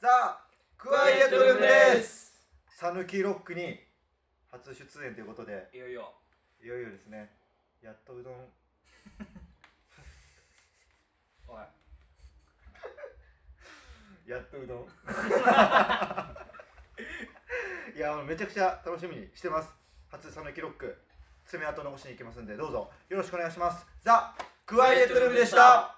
ザ・クワイエットルームです。サヌキロックに初出演ということで。いよいよ。いよいよですね。やっとうどん。おい。やっとうどん。いやめちゃくちゃ楽しみにしてます。初サヌキロック。爪痕残しに行きますんでどうぞ。よろしくお願いします。ザ・クワイエットルームでした。